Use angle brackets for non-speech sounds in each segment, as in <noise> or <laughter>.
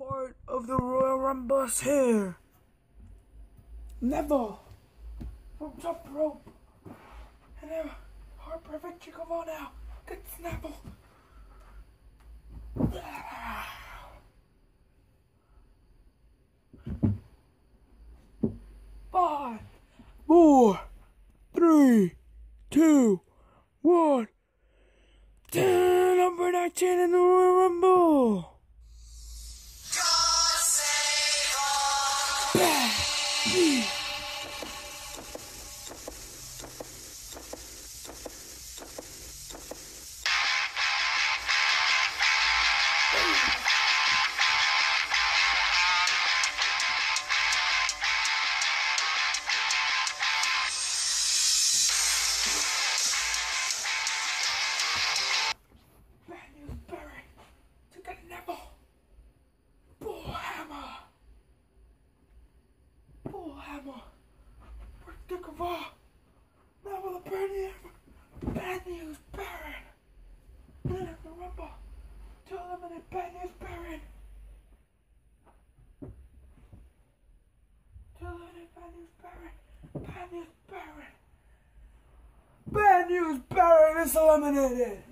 part of the Royal Rumble here. Neville from top rope. And now Harper Victor come on now. Gets Neville. Five, four, three, two, one. Ten, number 19 in the Royal Rumble. News, Baron. Bad news, Baron. Bad news, Baron is eliminated.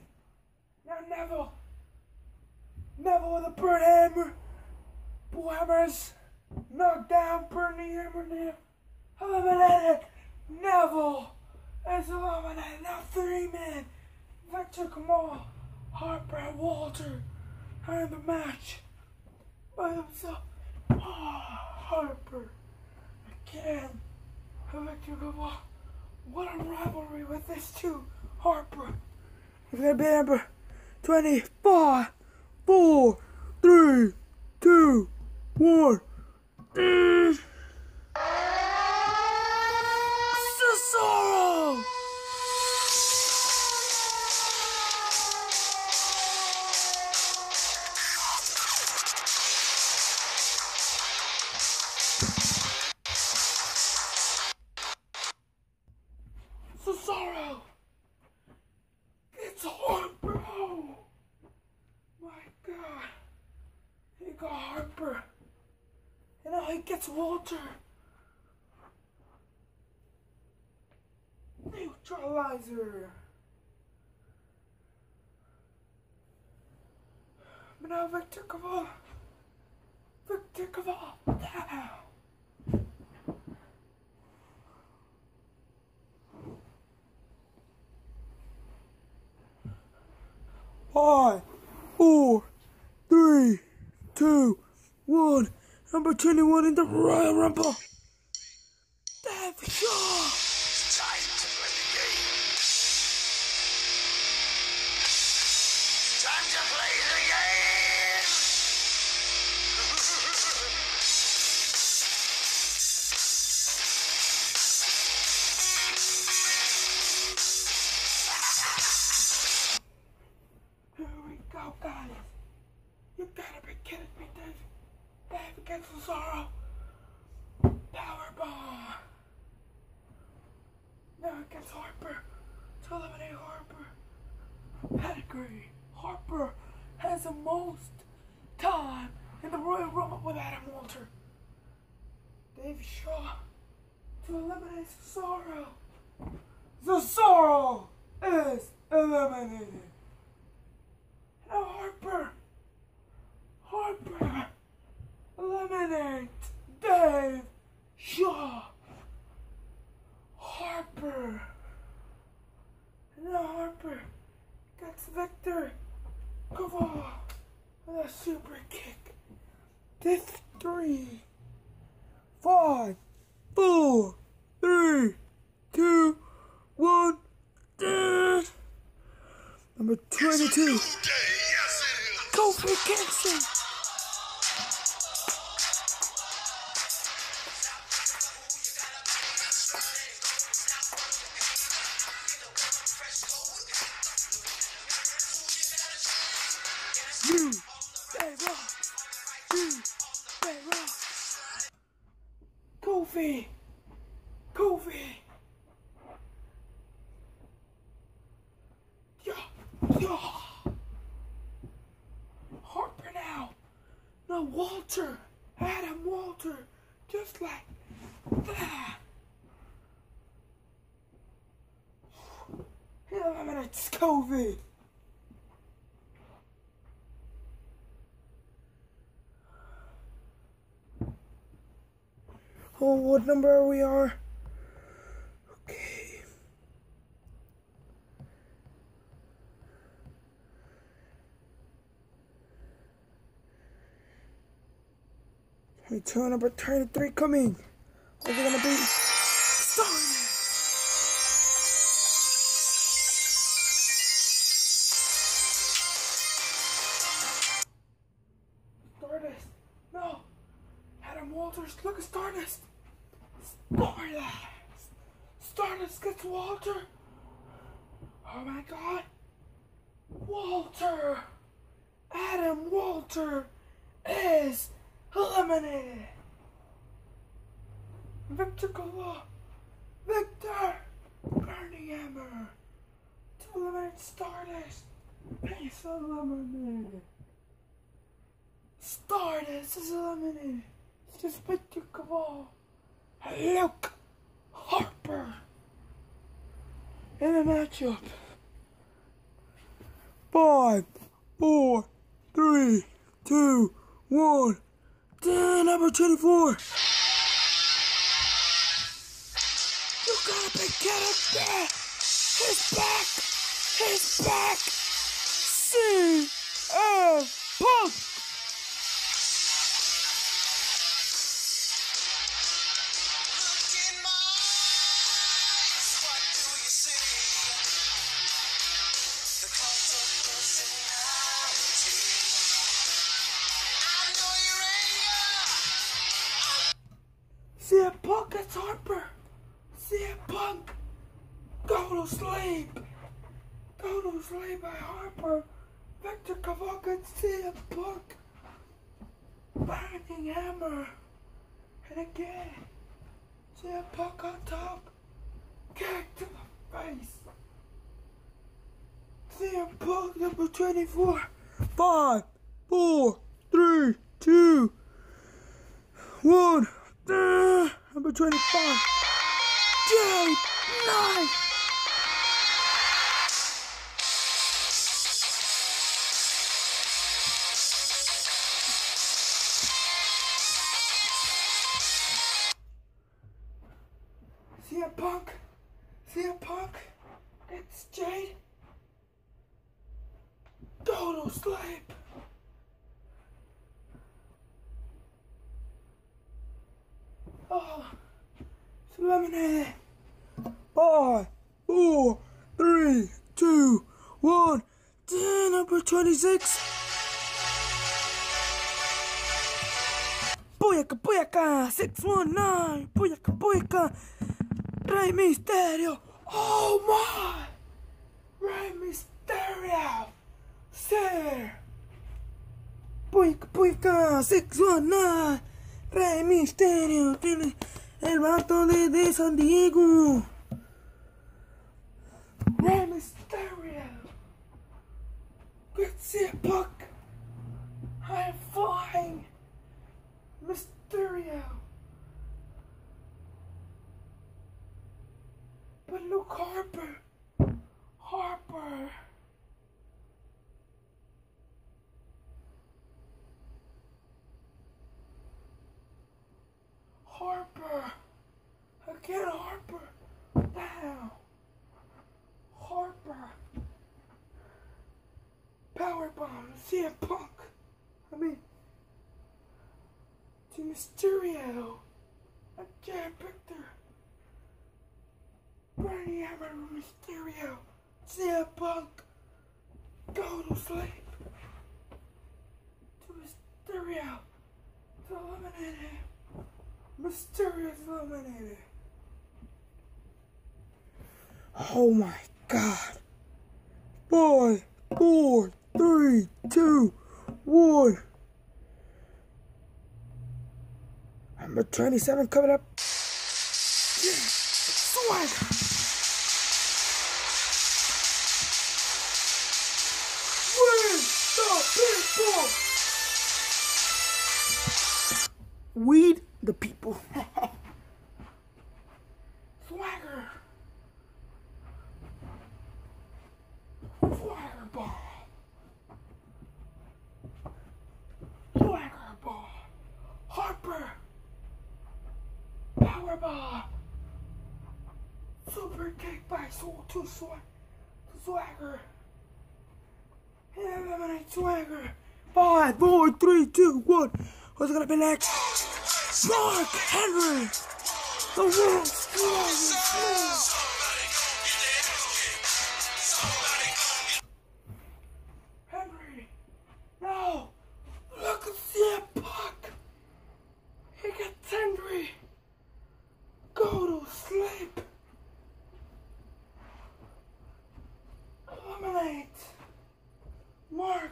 Now Neville. Neville with a burn hammer. Bull hammers. Knocked down, burn the hammer now. Eliminated. Neville is eliminated. Now three men. Victor Kamal, Harper, and Walter are in the match by themselves. Ah, Harper again. Victor Kamal. What a rivalry with this two. Harper. It's gonna be number 25, 4, 3, 2, 1. Neutralizer. But now Victor Kaval. Victor Kaval. Down. Five, four, three, two, one. Number 21 in the Royal Rumble. Dave Shaw. Against Cesaro. Powerbomb. Now against Harper. To eliminate Harper. Pedigree. Harper has the most time in the Royal Rumble with Adam Walter. Dave Shaw to eliminate Cesaro. Cesaro is eliminated. Now Harper. Harper. Eliminate Dave Shaw. Harper. Now Harper gets Victor. Come on. With a super kick. This three. Five. Four. Three. Two. One. Dead. Number 22. Day, yes is. Kofi Kingston. Kofi. Kofi. Yeah, yeah. Harper now. Walter, Adam Walter, just like that. He eliminates Kofi. Oh, what number are we are? Okay. Twenty-two, number thirty-three coming. What's it gonna be? Stardust. No. Adam Walters. Look at Stardust. Stardust. Stardust gets Walter. Oh my god. Walter. Adam Walter is eliminated. Victor Gala. Victor. Burning Hammer. To eliminate Stardust. He's eliminated. Stardust is eliminated. It's just Victor Cabal. Luke Harper in the matchup. Five, four, three, two, one. Then number 24. You gotta be kidding me! He's back! He's back! To sleep. Go to sleep by Harper. Victor gets CM Punk. Burning Hammer. And again. CM Punk on top. Kick to the face. CM Punk number 24. Five, four, three, two, one. Uh, number 25. Jay Knight. CM Punk. It's Jade. Go to sleep. Oh, it's eliminated. Five, four, three, two, one. Ten, number 26. Booyaka, booyaka, 619. Booyaka, booyaka. Rey Mysterio. Oh my! Rey Mysterio. Sir. Booyaka, ah, booyaka, 619. Rey Mysterio tiene el vato de, de San Diego. Rey Mysterio. Good see Puck. I'm flying. Mysterio. But Luke Harper. Harper. Harper. Again, Harper. Now. Harper. Powerbomb. CM Punk. I mean, to Mysterio. Again, Victor. Burning Hammer Mysterio. CM Punk. Go to sleep. To Mysterio. To eliminate him. Mysterio's eliminated. Oh my god. Five, four, three, two, one. Number 27 coming up. Yeah. Swagger. Win the people. weed the people. <laughs> Swagger. Swagger ball. Swagger ball. Harper. Super kick by Soul to Swag. Swagger. Eliminate Swagger. Five, four, three, two, one. Who's gonna be next? Mark Henry. The world's strongest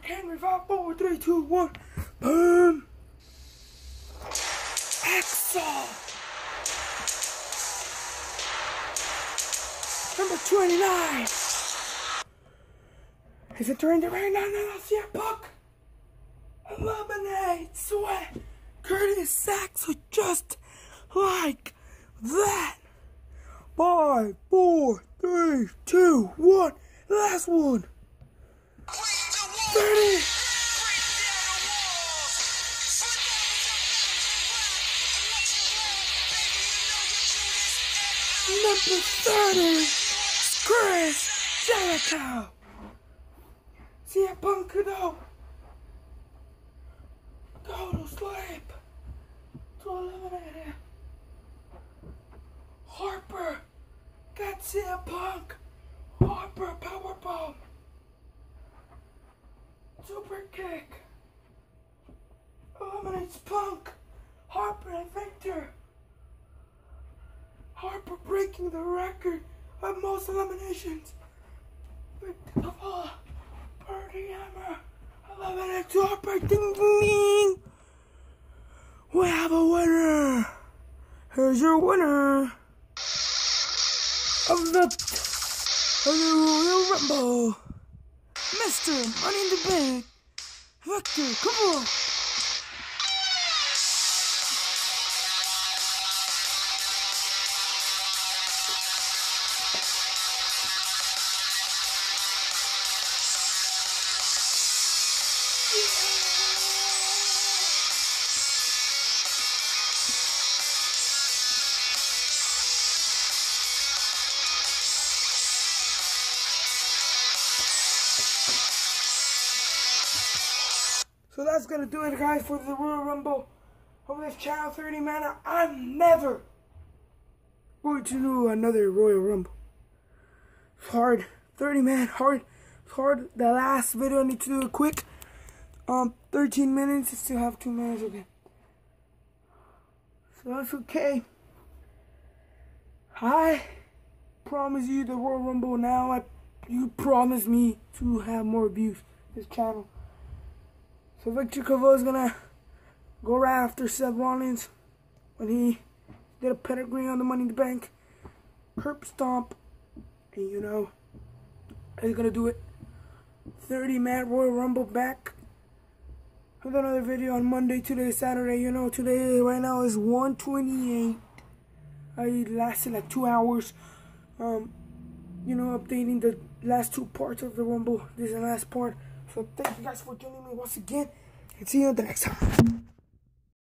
Henry, five, four, three, two, one. Boom. Exo. Number 29. Is it turned around? No, no, no. See a puck. Eliminate. Sweat. Curtis Axel just like that. Five, four, three, two, one. Last one. Thirty. Number 30, Chris Jericho. See a bunker though. Go to sleep. To eliminate. Harper. Got CM Punk. Harper powerbomb. Super kick. Eliminates Punk. Harper and Victor. Harper breaking the record of most eliminations. Victor Kavala, Burning Hammer, eliminates Harper. Ding ding ding. We have a winner. Here's your winner of the of the Royal Rumble, Mr. Money in the Bank, Victor Kavala. So that's gonna do it, guys, for the Royal Rumble of this channel 30 man. I'm never going to do another Royal Rumble. It's hard. 30 man, hard. It's hard. The last video, I need to do it quick. Um, 13 minutes. I still have two minutes. Okay. So that's okay. I promise you the Royal Rumble now. I, you promise me to have more views. This channel. So Victor Cavo is gonna go right after Seth Rollins when he did a pedigree on the Money in the Bank, curb stomp, and you know he's gonna do it. 30 man Royal Rumble back. With another video on Monday, today, Saturday. You know today right now is 128. I lasted like two hours. Um, you know, updating the last two parts of the Rumble. This is the last part. So thank you guys for joining me once again. And see you in the next time.